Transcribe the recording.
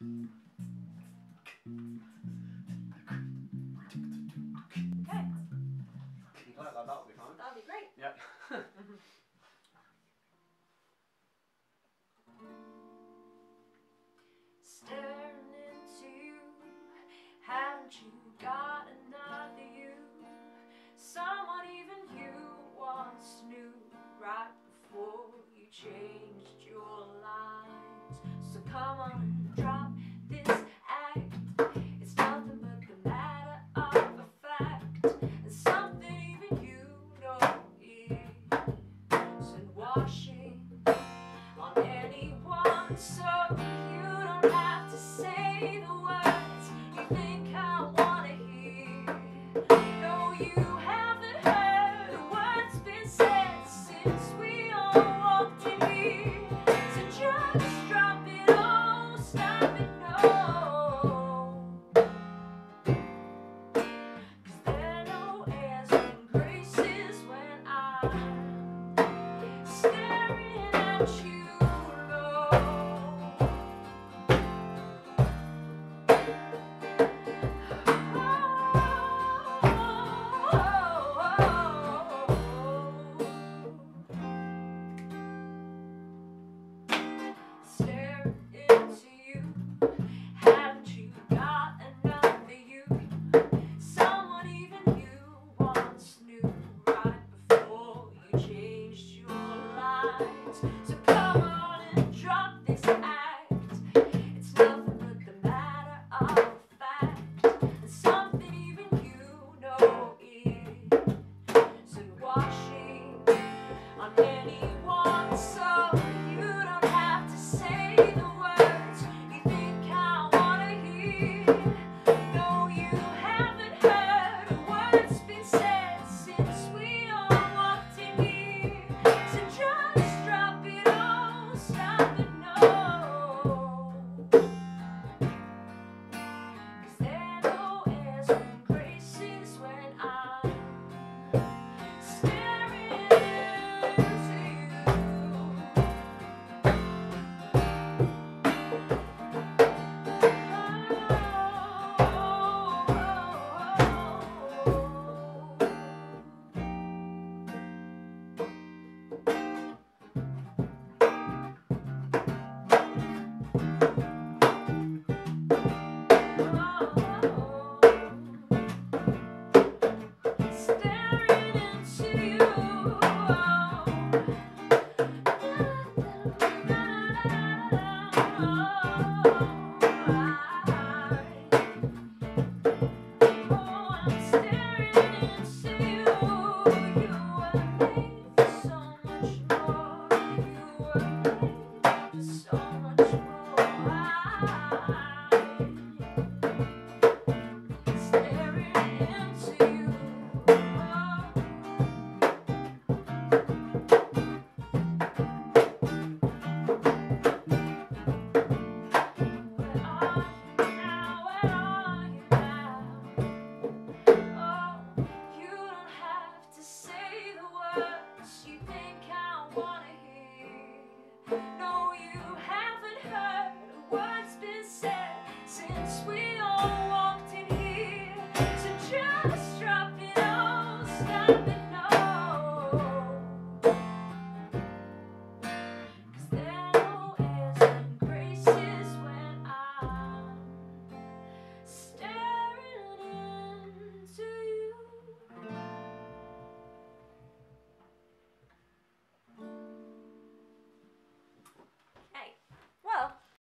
Okay. That would be great. Yep. Staring into you, haven't you got another you? Someone even you once knew right before you changed your lines. So come on drop